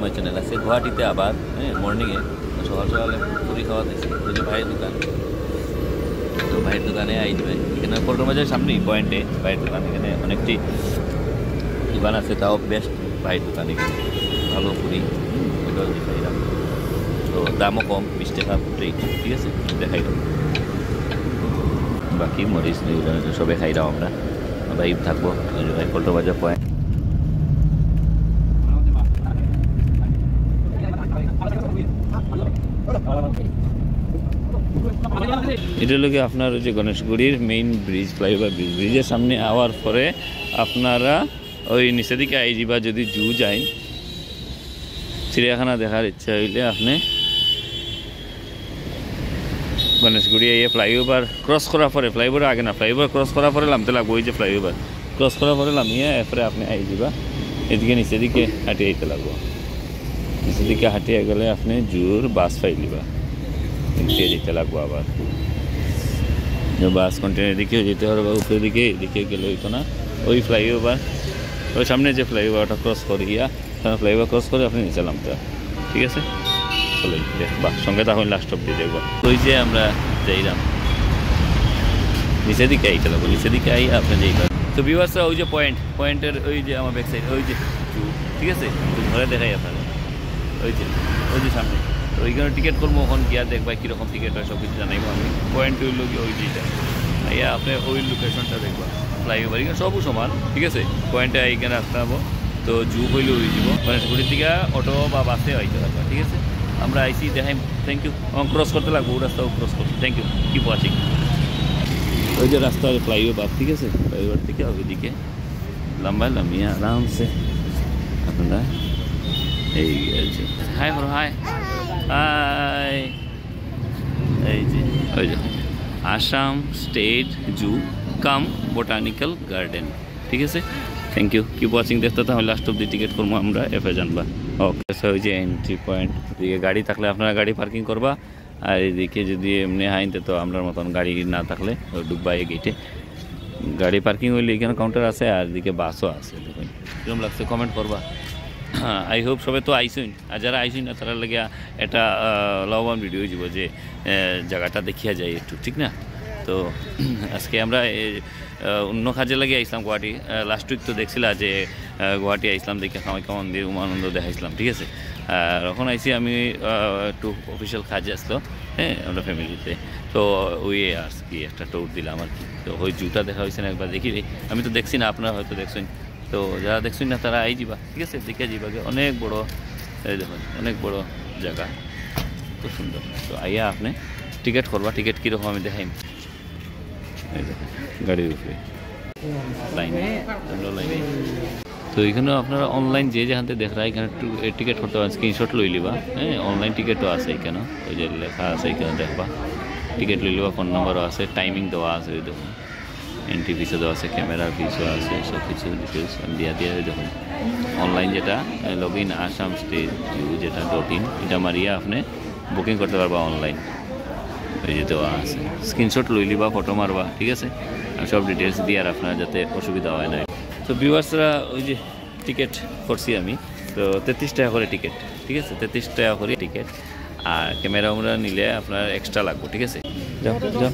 My channel আছে গুয়াহাটিতে আবার হ্যাঁ মর্নিংয়ে সকাল সকালে পুরি খাওয়া দিয়েছি। ওই যে ভাইয়ের দোকান। তো ভাইয়ের দোকানে আই যাবে এখানে পল্টন বাজারের সামনেই, পয়েন্টে ভাইয়ের দোকান। এখানে অনেকটি দোকান আছে, তাও বেস্ট ভাইয়ের দোকান এখানে। ভালো পুরি এটাও তো দামও কম, বিশ টাকা প্লেট ঠিক আছে, দেখাইলাম। বাকি মরিচ সবে খাইলাম আমরা। ভাই থাকব ওই ভাই পল্টন বাজার পয়েন্ট। এটা লোকে আপনার ওই যে গণেশগুড়ির মেইন ব্রিজ ফ্লাইওভার ব্রিজ ব্রিজের সামনে আওয়ার পরে আপনারা ওই নিচের দিকে আই যাবা যদি জু যাই চিড়িয়াখানা দেখার ইচ্ছা হইলে আপনি গণেশগুড়ি এই ফ্লাইওভার ক্রস করার পরে ফ্লাইওভার আগে না ফ্লাইওভার ক্রস করার পরে নামতে লাগবো ওই যে ফ্লাইওভার ক্রস করার পরে নামিয়ে এরপরে আপনি আই যাবা এদিকে নিচের দিকে হাঁটিয়ে আইতে লাগবো। নিচের দিকে হাঁটিয়ে গেলে আপনি জুর বাস পাইলিবা এদিকে যেতে লাগবো আবার। বাস কন্টেনার দিকেও যেতে হবে বা উপরের দিকে, এদিকে গেলে হইতো না। ওই ফ্লাইওভার ওই সামনে যে ফ্লাইওভারটা ক্রস করিয়া ফ্লাইওভার ক্রস করে আপনি নিচে নামতে ঠিক আছে? চলে বা সঙ্গে তখন লাস্ট অব্দি দেখব। ওই যে আমরা যাইলাম। নিচের দিকে আইতে লাগবো, নিচের দিকে আই আপনি যাইবা তো বিভার্সরা ওই যে পয়েন্ট পয়েন্টের ওই যে আমার ব্যাক সাইড ওই যে, ঠিক আছে? ঘরে দেখাই আপনারা ওই যে ওই যে সামনে। তো ওইখানে টিকিট করব, ওখানে গিয়া দেখবা কীরকম টিকিট হয় সব কিছু জানাইবো আমি। পয়েন্ট হইল গিয়ে ওই যেটা আইয়া আপনি ওই লোকেশনটা দেখবা ফ্লাইওভার এখানে সবও সমান, ঠিক আছে? পয়েন্টে এইখানে আসতে হব। তো জু হইলে ওই যাব। গণেশগুড়ির থেকে অটো বা বাসে আইতে পারবা ঠিক আছে? আমরা আইসি দেখাই থ্যাংক ইউ আমার ক্রস করতে লাগবো ওই রাস্তাও ক্রস করতে থ্যাংক ইউ কিপ ওয়াচিং ওই যে রাস্তা ফ্লাইওভার ঠিক আছে? ফ্লাইওভার থেকে ওইদিকে লম্বা লম্বিয়া আরামসে। আপনারা এই হাই বড় হাই হাই এই যে। ওই যে। Assam state zoo cum botanical garden ঠিক আছে? থ্যাংক ইউ কিপ ওয়াচিং দেখতে তাহলে লাস্ট অব্দি টিকিট করব আমরা। এফে জানবা। ওকে ওই যে এন্ট্রি পয়েন্ট এদিকে গাড়ি থাকলে আপনারা গাড়ি পার্কিং করবা। আর এদিকে যদি এমনি হাইনতে তো আপনার মতন গাড়ি না থাকলে ডুববা এই গেটে গাড়ি পার্কিং হইলে এখানে কাউন্টার আছে আর এদিকে বাসও আছে। দেখুন কিরম লাগছে? কমেন্ট করবা। আই হোপ সবে তো আইসুন। আর যারা আইসুন না, তারা লাগে একটা লাভবান ভিডিও যাব যে জায়গাটা দেখিয়া যায় একটু, ঠিক না? তো আজকে আমরা অন্য কাজে লাগে আইসলাম গুয়াহাটি। লাস্ট উইক তো দেখছিলা যে গুয়াহাটি আইসলাম দেখে কামাখ্যা মন্দির উমানন্দ দেখাইছিলাম, ঠিক আছে? আর এখন আইসি আমি একটু অফিসিয়াল কাজে আসলো হ্যাঁ আমরা ফ্যামিলিতে তো ওই আর কি একটা ট্যুর দিলাম আর কি। তো ওই জুটা দেখা হয়েছে না, একবার দেখি আমি তো দেখছি না, আপনারা হয়তো দেখছেন। তো যারা দেখছি না, তারা আই যাবা, ঠিক আছে? দেখে যাবা অনেক বড়, এই দেখুন অনেক বড় জায়গা। খুব সুন্দর। তো আইয়া আপনি টিকিট করবা, টিকিট কীরকম আমি এই দেখুন গাড়ির উপরে। লাইনে লাইনে। তো এখানেও আপনারা অনলাইন যে যেখানে দেখ রা এখানে টিকিট করতে পারেন স্ক্রিনশট লই লিবা হ্যাঁ? অনলাইন টিকিটও আছে এখানে ওই যে লেখা আছে এখানে দেখবা। টিকিট লই লিবা ফোন নম্বরও আছে টাইমিং দেওয়া আছে দেখুন এন্ট্রি ফিসও দেওয়া আছে ক্যামেরার ফিসও আছে সব কিছু ডিটেলস দিয়া দিয়ে দেখুন। অনলাইন যেটা লগ ইন আসাম স্টেট যেটা ডট ইন এটা মারিয়া আপনি বুকিং করতে পারবা অনলাইন ওই যে দেওয়া আছে। স্ক্রিনশট লই লিবা ফটো মারবা, ঠিক আছে? আমি সব ডিটেলস দিয়ে আর আপনার যাতে অসুবিধা হয় না। তো ভিউয়ার্সরা ওই যে টিকিট করছি আমি, তো তেত্রিশ টাকা করে টিকিট ঠিক আছে? তেত্রিশ টাকা করে টিকিট আর ক্যামেরা আমরা নিলে আপনার এক্সট্রা লাগবে, ঠিক আছে? যাও যাও।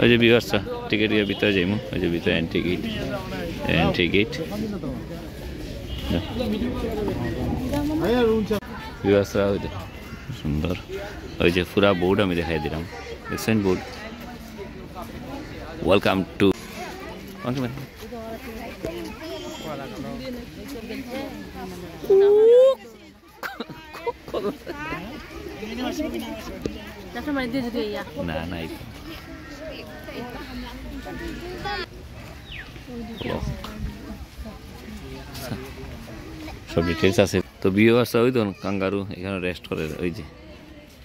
ওই যে ভিউয়ার্সরা টিকিট গিয়ে ভিতরে যাইমু ওই যে ভিতরে এন্ট্রি গেট এন্ট্রি গেট ভিউয়ার্সরা ওই যে সুন্দর ওই যে পুরা বোর্ড আমি দেখাই দিলাম দেখছেন বোর্ড ওয়েলকাম টু না না এই সব ডিটেলস আছে। তো বিয়ে আসা ওই তো কাঙ্গারু এখানে রেস্ট করে, ওই যে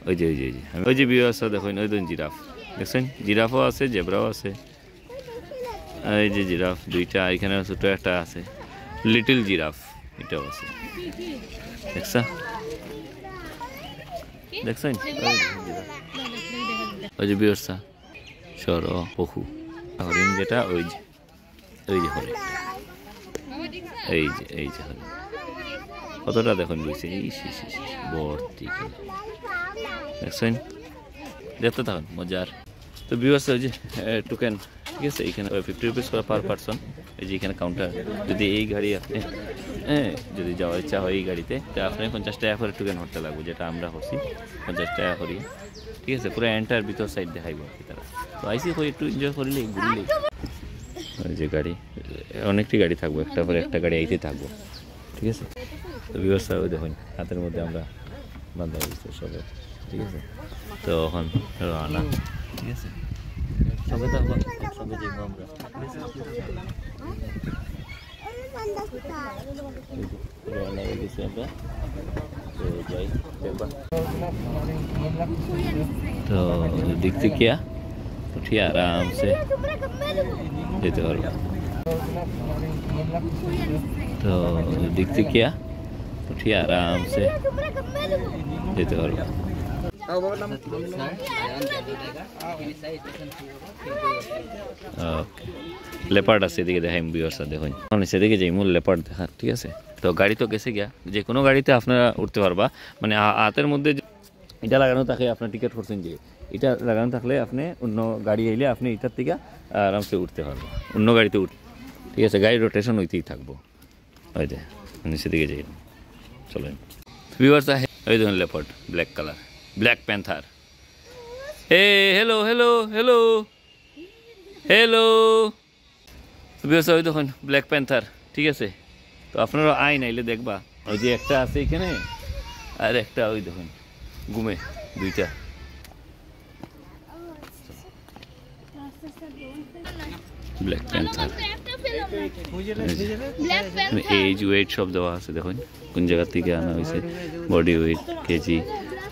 ওই যে ওই যে ওই যে। ওই যে বিয়ে আসা দেখুন ওই তো জিরাফ দেখছেন? জিরাফও আছে জেব্রাও আছে। এই যে জিরাফ দুইটা, এখানে ছোট একটা আছে। লিটল জিরাফ এটাও আছে। দেখছা? দেখছেন? ওই যে বিয়সা সর পশু হরিণ যেটা, ওই যে ওই যে হরিণ এই যে এই যে হরিণ কতটা দেখুন বুঝছে এই ভর্তি দেখছেন? দেখতে থাকুন, মজার। তো বিবাস ওই যে টোকেন ঠিক আছে? এখানে ফিফটি রুপিস করে পার পারসন এই যে এখানে কাউন্টার যদি এই গাড়ি আপনি হ্যাঁ যদি যাওয়ার ইচ্ছা হয় এই গাড়িতে, তো আপনি পঞ্চাশ টাকা করে টোকেন হতে লাগবে, যেটা আমরা হচ্ছি পঞ্চাশ টাকা করি। ঠিক আছে, পুরো এন্টার ভিতর সাইড দেখাইব আর তারা। তো আইসি করে একটু এনজয় করলে ঘুরলে যে গাড়ি, অনেকটি গাড়ি থাকব, একটা পরে একটা গাড়ি আইতে থাকব। ঠিক আছে? তো ব্যবস্থা দেখুন, হাতের মধ্যে আমরা বান্ধা দিচ্ছে সবে। ঠিক আছে? তো এখন রানা ঠিক আছে? সবে থাকব একসঙ্গে যাব আমরা। রওনা হয়ে গেছি আমরা। তো যাই দেখবা তো দেখতে কিয়া উঠিয়ে আরামসে যেতে পারব তো দেখতে কিয়া উঠিয়ে আরামসে যেতে পারব ওকে লেপার্ড আছে এদিকে দেখাই ব্যবস্থা দেখুন। মানে সেদিকে যাই, মূল লেপার্ড দেখা, ঠিক আছে? তো গাড়ি তো গেছে গিয়া, যে কোনো গাড়িতে আপনারা উঠতে পারবা। মানে হাতের মধ্যে এটা লাগানো থাকে আপনার টিকিট করছেন যে এটা লাগানো থাকলে আপনি অন্য গাড়ি আইলে আপনি এটার থেকে আরামসে উঠতে পারবেন অন্য গাড়িতে উঠ ঠিক আছে গাড়ি রোটেশন হইতেই থাকব। ওই যে সেদিকে যাই। চলেন। ভিউয়ার্স ওই দেখুন leopard black colour black panther A hello hello hello hello because ওই দেখুন ব্ল্যাক প্যান্থার ঠিক আছে? তো আপনারা আইন আইলে দেখবা। ওই যে একটা আছে এখানে, আর একটা ওই দেখুন, ঘুমে, দুইটা। ব্ল্যাক প্যান্থার এজ ওয়েট সব দেওয়া আছে, দেখুন, কোন জায়গা থেকে আনা হয়েছে বডি ওয়েট কেজি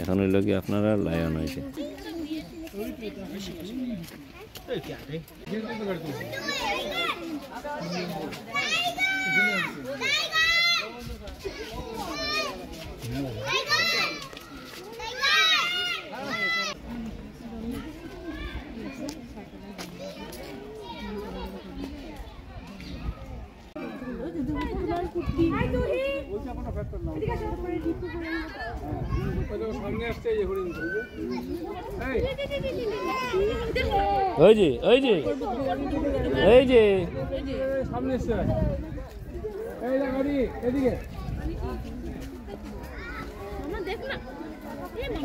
এখন হইল কি আপনারা লায়ন হয়েছে। ওই যে ওই যে এই যে সামনে এসছে এই যে গাড়ি এদিকে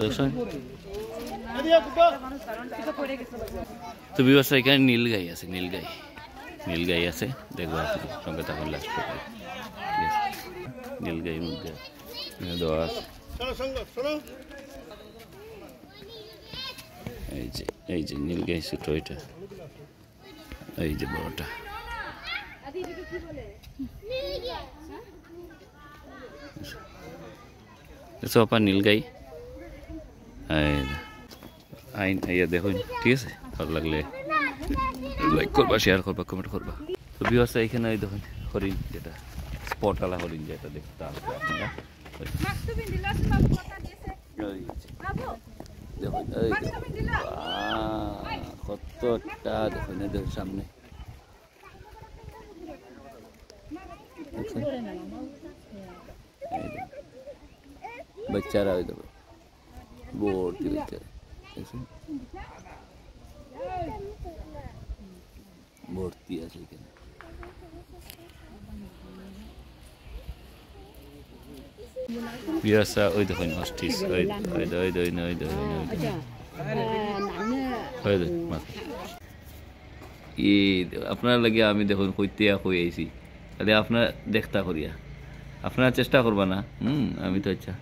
দেখছেন? তো ব্যবস্থা এখানে নীলগাই আছে নীলগাই। নীলগাই আছে দেখব আপনি সঙ্গে তখন লাস্ট ঠিক আছে নীলগাই মধ্যে দেওয়া আছে। এই যে এই যে নীলগাই ছোট এটা। এই যে বড়টা। নীলগাই এই যে। আইন ইয়া দেখুন ঠিক আছে? ভালো লাগলে লাইক করবা শেয়ার করবা কমেন্ট করবা। তো বিহসা এখানে এই দেখুন হরিণ যেটা। স্পটওয়ালা হরিণ যেটা দেখতে আসবে আপনারা ওই যে। ওই যে। দেখুন এই যে। বাহ, কতটা দেখুন এদের সামনে দেখছেন? এই যে। বাচ্চারা ওই দেখো ভর্তি বাচ্চারা দেখছেন ভর্তি আছে এখানে বিরাসা ওই দেখুন অস্টিস ওই ওই নই ওই দই মাছ ই, আপনার লাগে আমি দেখুন কইতে কই আইছি। তাহলে আপনার দেখতা করিয়া। আপনারা চেষ্টা করবা না। হুম, আমি তো আচ্ছা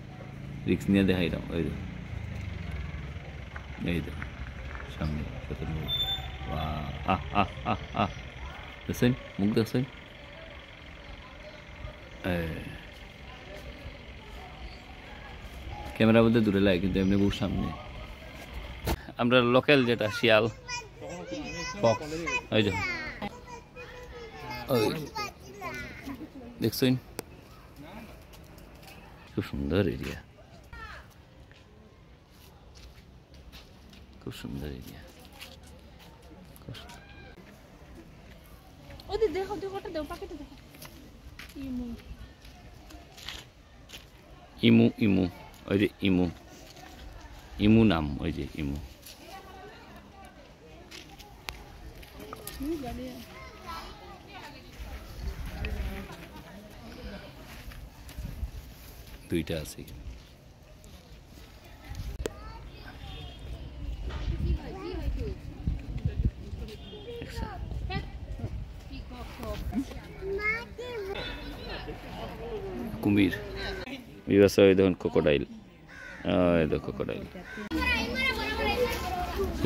রিক্স নিয়ে দেখাইলাম। ওই দেখুন। এই দেখুন, সামনে আহ আহ আহ আহ দেখছেন? মুখ দেখছেন? ক্যামেরা বলতে দূরে লাগে কিন্তু এমনি বহু সামনে। আমরা লোকাল যেটা শিয়াল। ওই যে। ওই। দেখছেন খুব সুন্দর এরিয়া খুব সুন্দর এরিয়া ওদের দেখো দেখো দেখো পাখিটা দেখো। ইমু। ইমু ইমু। ওই যে ইমু ইমু নাম ওই যে ইমু দুইটা আছে এখানে। দেখছেন? কুমির ভিউয়ার্স ওই দেখুন ক্রোকোডাইল ওই দেখো ক্রোকোডাইল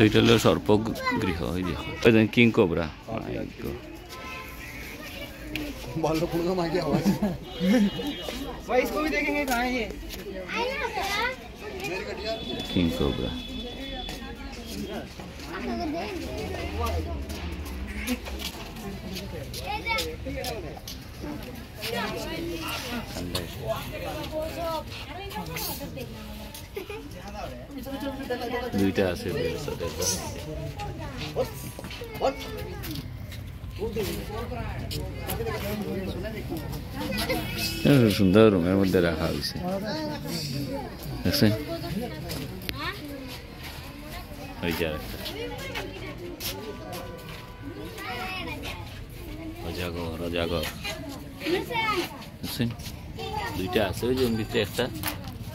এইটা হলো সর্পগৃহ ওই দেখো। ওই দেখুন কিং কোবরা কিং কোবরা দুইটা আছে সুন্দর রুমের মধ্যে রাখা হয়েছে। দেখছেন? ওই যে আরেকটা। অজাগর অজাগর বুঝছেন দুইটা আছে ওই জন ভিতরে একটা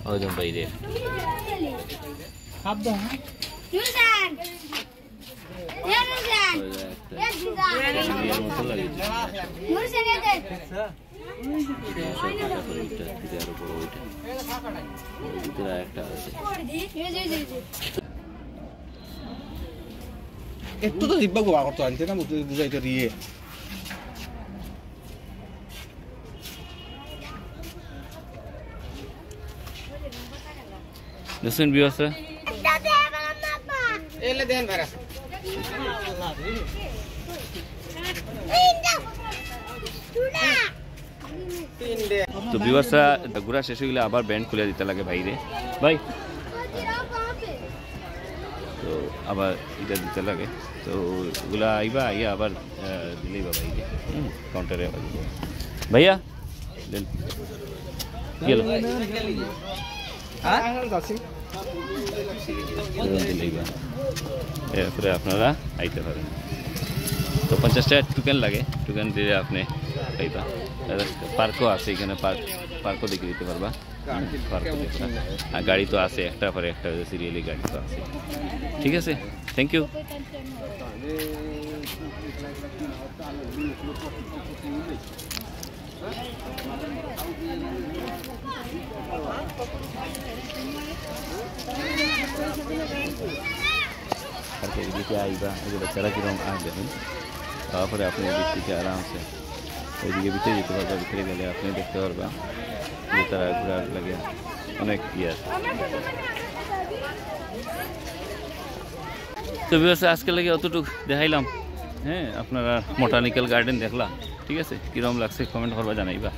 ওই বাইরে। হ্যাঁ। একটু তো দিব্যা গোয়া করতো আনছে না? বুঝাইতো দিয়ে। দেখছেন বিবাসরা দাদা বাবা বাবা এলে দেন ভাড়া ইন্দা তুনা তিন দে তো বিবাসরা ঘোরা শেষ হয়ে গেলে আবার ব্যান্ড খুলে দিতে লাগে বাইরে ভাই তো আবার এটা দিতে লাগে তো ওগুলা আইবা আইয়া আবার আহ, দিলেই বা বাইরে কাউন্টারে আবার দিতে হবে। ভাইয়া দেন কি হলো হ্যাঁ যাচ্ছি এরকম দিলেই বা এরপরে আপনারা আইতে পারেন তো পঞ্চাশ টাকা টোকেন লাগে টোকেন দিলে আপনি পাইবা আর পার্কও আছে এখানে পার্ক পার্কও দেখে দিতে পারবা পার্কও দেখবা আর গাড়ি তো আছে একটা পরে একটা সিরিয়ালি গাড়ি তো আছে ঠিক আছে থ্যাংক ইউ পার্কের দিকে আইবা এই যে বাচ্চারা কীরকম আস দেখুন তারপরে আপনি এদিক থেকে আরামসে ওইদিকে ভিতরে যেতে পারবা ভিতরে গেলে আপনি দেখতে পারবা যে তারা ঘোরার লাগে অনেক ইয়ে আছে তো বিবাস আজকে লাগে অতটুকু দেখাইলাম হ্যাঁ আপনারা মোটানিক্যাল গার্ডেন দেখলাম ঠিক আছে? কিরম লাগছে কমেন্ট করবা জানাইবা।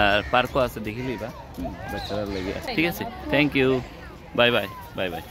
আর পার্কও আছে দেখিলিবা। হুম, বাচ্চারা লেগে ঠিক আছে। Thank you bye bye bye bye